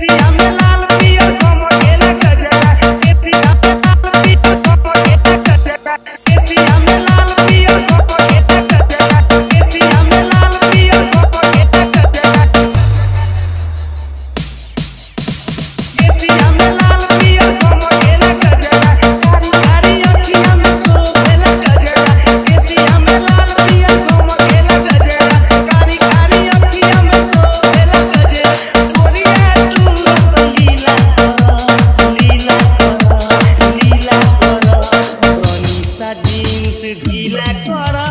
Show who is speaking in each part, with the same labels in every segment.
Speaker 1: Hitamnya lagi. para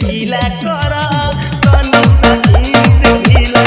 Speaker 1: ढीला करा सन ढीला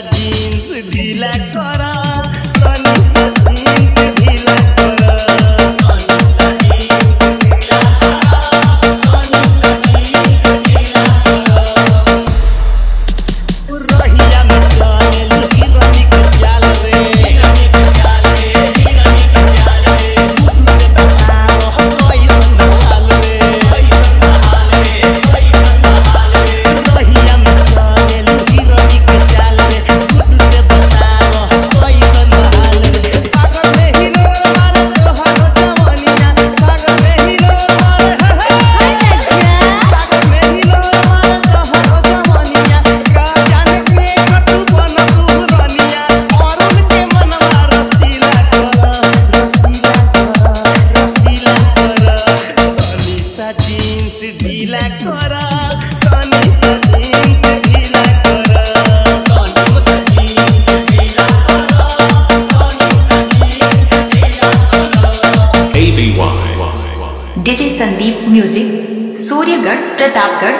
Speaker 1: जीन्स ढीला करा।
Speaker 2: DJ Sandeep music Suryagarh Pratapgarh